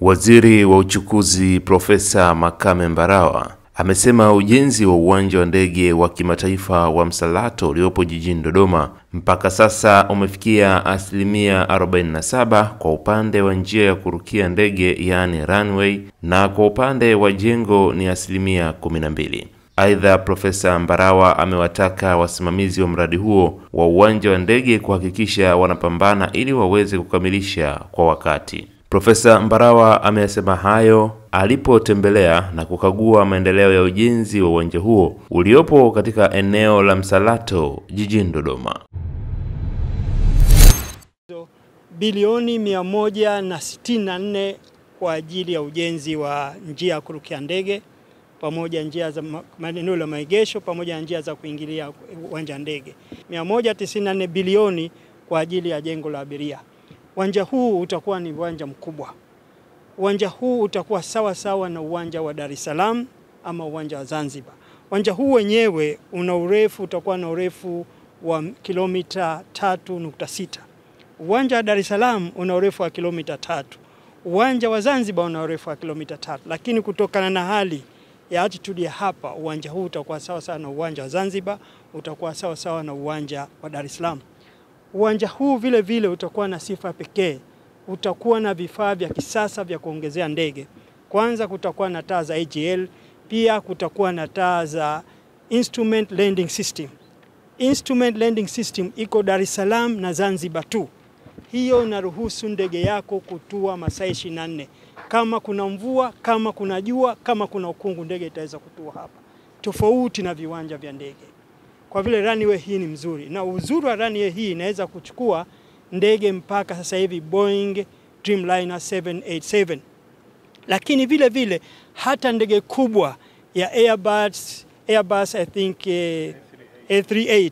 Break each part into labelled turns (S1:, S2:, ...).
S1: Waziri wa Uchukuzi Profesa Makame Mbarawa amesema ujenzi wa uwanja wa ndege wa kimataifa wa Msalato uliopo jijini Dodoma mpaka sasa umefikia asilimia 47 kwa upande wa njia ya kurukia ndege yaani runway, na kwa upande wa jengo ni asilimia 12. Aidha, Profesa Mbarawa amewataka wasimamizi wa mradi huo wa uwanja wa ndege kuhakikisha wanapambana ili waweze kukamilisha kwa wakati. Profesa Mbarawa ameyasema hayo alipotembelea na kukagua maendeleo ya ujenzi wa uwanja huo uliopo katika eneo la Msalato jijini Dodoma.
S2: Bilioni 164 kwa ajili ya ujenzi wa njia ya kurukia ndege pamoja njia za maeneo ya maegesho pamoja na njia za kuingilia uwanja ndege. 194 bilioni kwa ajili ya jengo la abiria. Uwanja huu utakuwa ni uwanja mkubwa. Uwanja huu utakuwa sawa sawa na uwanja wa Dar es Salaam ama uwanja wa Zanzibar. Uwanja huu wenyewe una urefu utakuwa na urefu wa kilomita 3.6. Uwanja wa Dar es Salaam una urefu wa kilomita tatu. Uwanja wa Zanzibar una urefu wa kilomita tatu, lakini kutokana na hali ya altitude ya hapa, uwanja huu utakuwa sawa sawa na uwanja wa Zanzibar, utakuwa sawa sawa na uwanja wa Dar es Salaam. Uwanja huu vile vile utakuwa na sifa pekee, utakuwa na vifaa vya kisasa vya kuongezea ndege. Kwanza kutakuwa na taa za AGL, pia kutakuwa na taa za instrument landing system. Instrument landing system iko Dar es Salaam na Zanzibar tu. Hiyo inaruhusu ndege yako kutua masaa 24. Kama kuna mvua, kama kuna jua, kama kuna ukungu, ndege itaweza kutua hapa, tofauti na viwanja vya ndege kwa vile runway hii ni mzuri, na uzuri wa runway hii inaweza kuchukua ndege mpaka sasa hivi Boeing Dreamliner 787, lakini vile vile hata ndege kubwa ya Airbus, Airbus I think eh, A38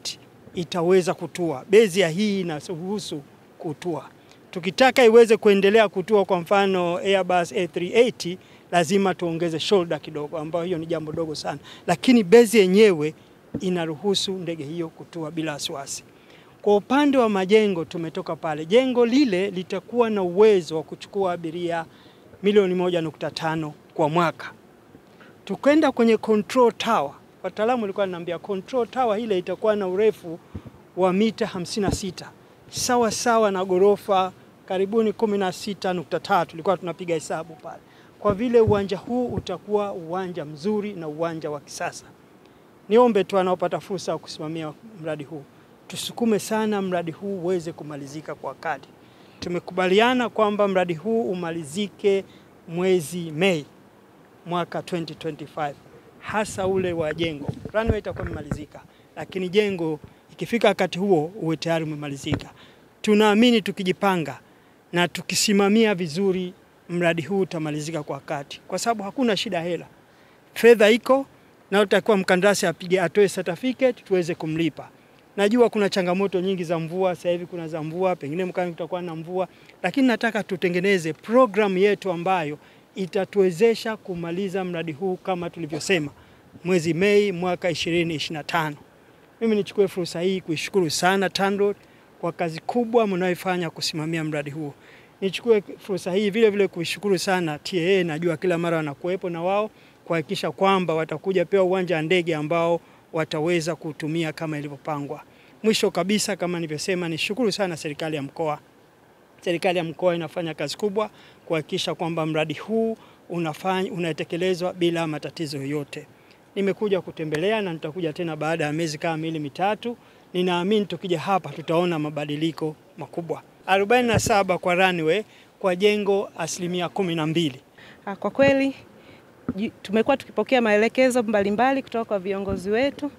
S2: itaweza kutua. Bezi ya hii inaruhusu kutua. Tukitaka iweze kuendelea kutua, kwa mfano Airbus A380, lazima tuongeze shoulder kidogo, ambayo hiyo ni jambo dogo sana, lakini bezi yenyewe inaruhusu ndege hiyo kutua bila wasiwasi. Kwa upande wa majengo, tumetoka pale, jengo lile litakuwa na uwezo wa kuchukua abiria milioni moja nukta tano kwa mwaka. Tukenda kwenye control tower, wataalamu walikuwa wananiambia control tower ile itakuwa na urefu wa mita 56 sawa sawa na gorofa karibuni 16.3 tulikuwa tunapiga hesabu pale. Kwa vile uwanja huu utakuwa uwanja mzuri na uwanja wa kisasa niombe tu wanaopata fursa ya kusimamia mradi huu tusukume sana mradi huu uweze kumalizika kwa wakati. Tumekubaliana kwamba mradi huu umalizike mwezi Mei mwaka 2025, hasa ule wa jengo. Runway itakuwa imemalizika, lakini jengo ikifika wakati huo uwe tayari umemalizika. Tunaamini tukijipanga na tukisimamia vizuri, mradi huu utamalizika kwa wakati, kwa sababu hakuna shida hela, fedha iko na utakuwa mkandarasi apige atoe certificate tuweze kumlipa. Najua kuna changamoto nyingi za mvua, sasa hivi kuna za mvua, pengine mkani kutakuwa na mvua, lakini nataka tutengeneze program yetu ambayo itatuwezesha kumaliza mradi huu kama tulivyosema mwezi Mei mwaka 2025. Mimi nichukue fursa hii kuishukuru sana TANROADS kwa kazi kubwa mnayoifanya kusimamia mradi huu. Nichukue fursa hii vile vile kuishukuru sana TAA, najua kila mara wanakuwepo na wao kuhakikisha kwamba watakuja pewa uwanja wa ndege ambao wataweza kutumia kama ilivyopangwa. Mwisho kabisa, kama nilivyosema, nishukuru sana serikali ya mkoa. Serikali ya mkoa inafanya kazi kubwa kuhakikisha kwamba mradi huu unafanya unatekelezwa bila matatizo yoyote. Nimekuja kutembelea na nitakuja tena baada ya miezi kama miwili mitatu. Ninaamini tukija hapa tutaona mabadiliko makubwa. 47 kwa runway kwa jengo asilimia kumi na mbili.
S3: Kwa kweli tumekuwa tukipokea maelekezo mbalimbali kutoka kwa viongozi wetu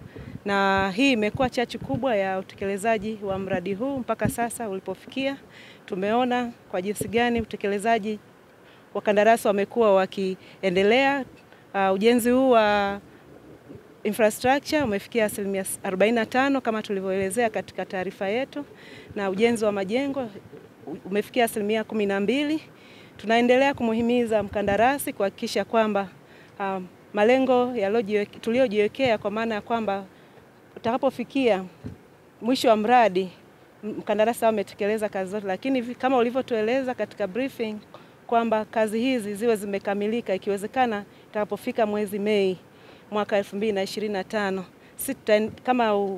S3: na hii imekuwa chachu kubwa ya utekelezaji wa mradi huu mpaka sasa ulipofikia. Tumeona kwa jinsi gani utekelezaji wakandarasi wamekuwa wakiendelea. Uh, ujenzi huu wa infrastructure umefikia asilimia 45 kama tulivyoelezea katika taarifa yetu, na ujenzi wa majengo umefikia asilimia kumi na mbili. Tunaendelea kumuhimiza mkandarasi kuhakikisha kwamba um, malengo tuliyojiwekea kwa maana ya kwamba utakapofikia mwisho wa mradi mkandarasi ametekeleza kazi zote, lakini kama ulivyotueleza katika briefing kwamba kazi hizi ziwe zimekamilika, ikiwezekana itakapofika mwezi Mei mwaka 2025. Sisi kama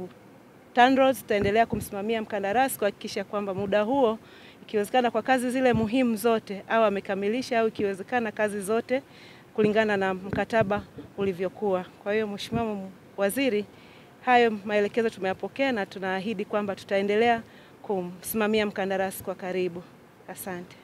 S3: TANROADS tutaendelea kumsimamia mkandarasi kuhakikisha kwamba muda huo ikiwezekana kwa kazi zile muhimu zote au amekamilisha au ikiwezekana kazi zote kulingana na mkataba ulivyokuwa. Kwa hiyo Mheshimiwa Waziri, hayo maelekezo tumeyapokea na tunaahidi kwamba tutaendelea kumsimamia mkandarasi kwa karibu. Asante.